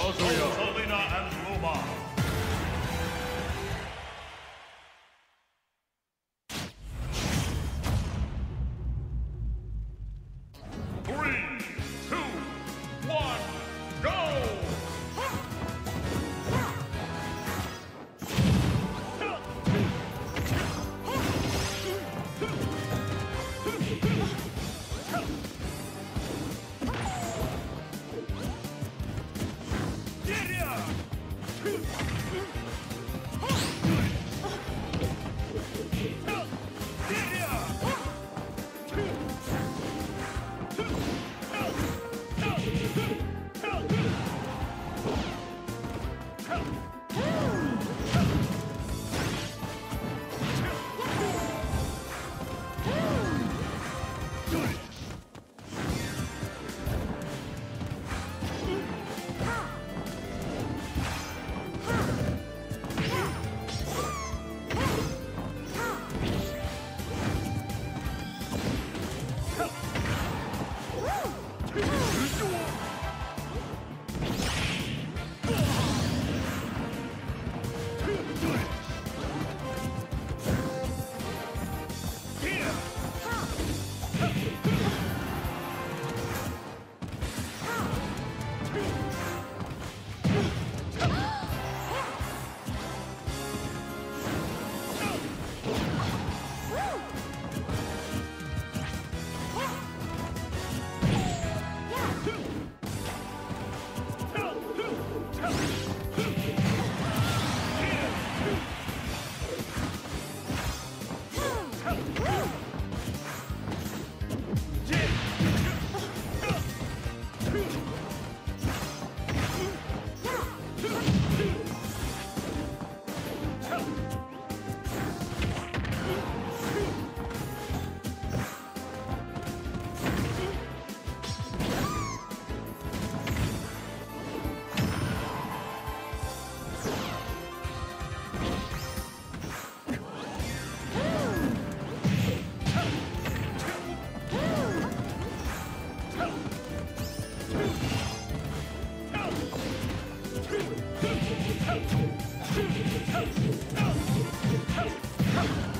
Kazuya. Solina and Luma. Hmph! Let's go! Two. Help! Help! Help!